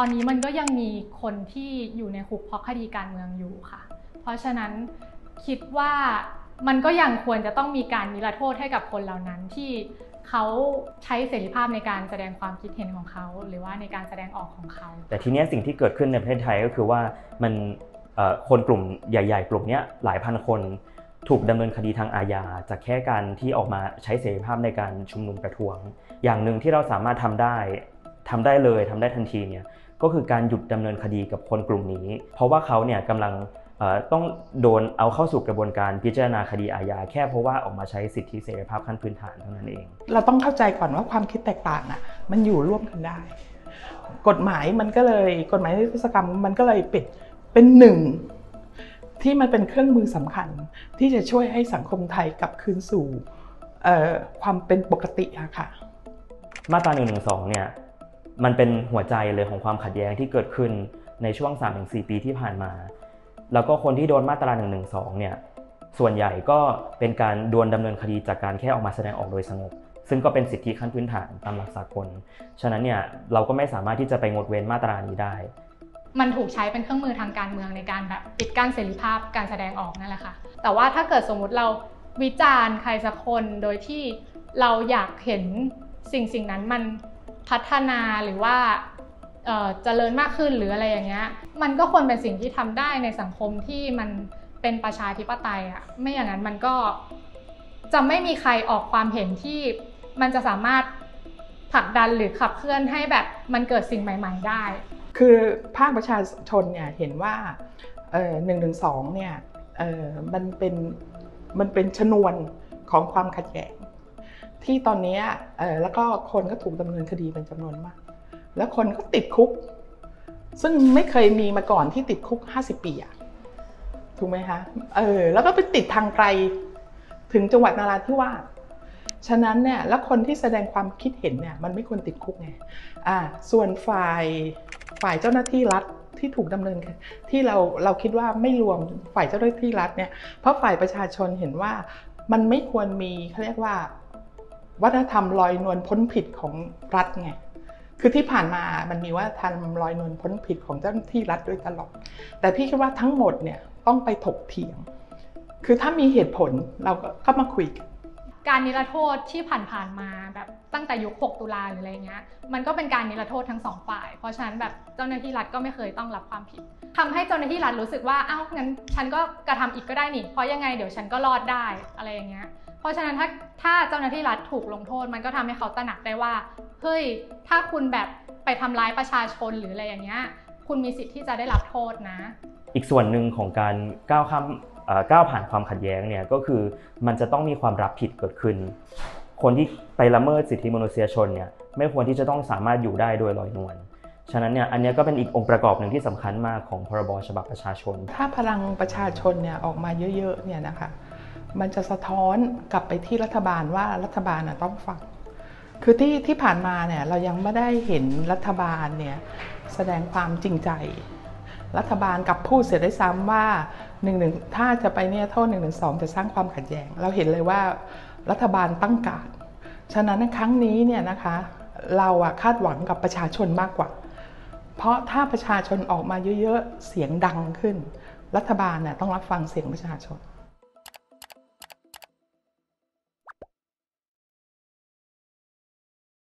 อนนี้มันก็ยังมีคนที่อยู่ในคุกเพราะคดีการเมืองอยู่ค่ะ เพราะฉะนั้นคิดว่ามันก็ยังควรจะต้องมีการนิรโทษให้กับคนเหล่านั้นที่เขาใช้เสรีภาพในการแสดงความคิดเห็นของเขา หรือว่าในการแสดงออกของเขา แต่ทีนี้สิ่งที่เกิดขึ้นในประเทศไทยก็คือว่ามันคนกลุ่มใหญ่ๆ กลุ่มนี้หลายพันคนถูกดำเนินคดีทางอาญาจากแค่การที่ออกมาใช้เสรีภาพในการชุมนุมประท้วง อย่างหนึ่งที่เราสามารถทำได้ทำได้เลยทำได้ทันทีเนี่ย ก็คือการหยุดดำเนินคดีกับคนกลุ่มนี้ เพราะว่าเขาเนี่ยกำลังเอ่อต้องโดนเอาเข้าสู่กระบวนการพิจารณาคดีอาญาแค่เพราะว่าออกมาใช้สิทธิเสรีภาพขั้นพื้นฐานเท่านั้นเอง เราต้องเข้าใจก่อนว่าความคิดแตกต่างอะมันอยู่ร่วมกันได้ กฎหมายมันก็เลยกฎหมายนิรโทษกรรมมันก็เลยเป็นเป็นหนึ่งที่มันเป็นเครื่องมือสำคัญ ที่จะช่วยให้สังคมไทยกลับคืนสู่เอ่อความเป็นปกติอะค่ะ มาตรา1นึเนี่ย มันเป็นหัวใจเลยของความขัดแย้งที่เกิดขึ้นในช่วง 3-4 ปีที่ผ่านมา แล้วก็คนที่โดนมาตรา1นึเนี่ยส่วนใหญ่ก็เป็นการโดนดำเนินคดีจากการแค่ออกมาแสดงออกโดยสงบ ซึ่งก็เป็นสิทธิขั้นพื้นฐานตามหลักสากล ฉะนั้นเนี่ยเราก็ไม่สามารถที่จะไปงดเว้นมาตรานี้ได้ มันถูกใช้เป็นเครื่องมือทางการเมืองในการแบบปิดกั้นเสรีภาพการแสดงออกนั่นแหละค่ะ แต่ว่าถ้าเกิดสมมุติเราวิจารณ์ใครสักคนโดยที่เราอยากเห็นสิ่งสิ่งนั้นมัน พัฒนาหรือว่าเจริญมากขึ้นหรืออะไรอย่างเงี้ย มันก็ควรเป็นสิ่งที่ทำได้ในสังคมที่มันเป็นประชาธิปไตยอะไม่อย่างนั้นมันก็จะไม่มีใครออกความเห็นที่มันจะสามารถผลักดันหรือขับเคลื่อนให้แบบมันเกิดสิ่งใหม่ ๆ ได้ คือภาคประชาชนเนี่ยเห็นว่าหนึ่งหนึ่งสองเนี่ยมันเป็นมันเป็นชนวนของความขัดแย้ง ที่ตอนนี้แล้วก็คนก็ถูกดำเนินคดีเป็นจำนวนมาก แล้วคนก็ติดคุก ซึ่งไม่เคยมีมาก่อนที่ติดคุก 50 ปีอะถูกไหมคะเออแล้วก็ไปติดทางไกลถึงจังหวัดนาราธิวาสฉะนั้นเนี่ยแล้วคนที่แสดงความคิดเห็นเนี่ยมันไม่ควรติดคุกไงอ่าส่วนฝ่ายฝ่ายเจ้าหน้าที่รัฐที่ถูกดำเนินที่เราเราคิดว่าไม่รวมฝ่ายเจ้าหน้าที่รัฐเนี่ยเพราะฝ่ายประชาชนเห็นว่ามันไม่ควรมีเขาเรียกว่า วัฒนธรรมลอยนวลพ้นผิดของรัฐไงคือที่ผ่านมามันมีว่าทำลอยนวลพ้นผิดของเจ้าหน้าที่รัฐด้วยตลอด แต่พี่คิดว่าทั้งหมดเนี่ยต้องไปถกเถียง คือถ้ามีเหตุผลเราก็ามาคุยกัน การนิรโทษที่ผ่านๆมาแบบตั้งแต่ยุค 6 ตุลาหรืออะไรเงี้ย มันก็เป็นการนิรโทษทั้งสองฝ่าย เพราะฉะนั้นแบบเจ้าหน้าที่รัฐก็ไม่เคยต้องรับความผิดทำให้เจ้าหน้าที่รัฐรู้สึกว่าอ้าวงั้นฉันก็กระทำอีกก็ได้นี่เพราะยังไงเดี๋ยวฉันก็รอดได้อะไรอย่างเงี้ย เพราะฉะนั้นถ้าถ้าเจ้าหน้าที่รัฐถูกลงโทษ มันก็ทำให้เขาตระหนักได้ว่าเฮ้ยถ้าคุณแบบไปทำร้ายประชาชนหรืออะไรอย่างเงี้ยคุณมีสิทธิ์ที่จะได้รับโทษนะ อีกส่วนหนึ่งของการก้าวข้ามก้าวผ่านความขัดแย้งเนี่ยก็คือมันจะต้องมีความรับผิดเกิดขึ้น คนที่ไปละเมิดสิทธิมนุษยชนเนี่ยไม่ควรที่จะต้องสามารถอยู่ได้โดยลอยนวลฉะนั้นเนี่ยอันนี้ก็เป็นอีกองค์ประกอบหนึ่งที่สำคัญมากของพรบฉบับประชาชน ถ้าพลังประชาชนเนี่ยออกมาเยอะๆเนี่ยนะคะมันจะสะท้อนกลับไปที่รัฐบาลว่ารัฐบาลต้องฟังคือที่ที่ผ่านมาเนี่ยเรายังไม่ได้เห็นรัฐบาลเนี่ยแสดงความจริงใจ รัฐบาลกลับพูดเสียได้ซ้ำว่า หนึ่งหนึ่งถ้าจะไปเนี่ยโทษหนึ่งหนึ่งสองจะสร้างความขัดแย้ง เราเห็นเลยว่ารัฐบาลตั้งการฉะนั้นครั้งนี้เนี่ยนะคะเราอะคาดหวังกับประชาชนมากกว่า เพราะถ้าประชาชนออกมาเยอะๆเสียงดังขึ้น รัฐบาลน่ยต้องรับฟังเสียงประชาชน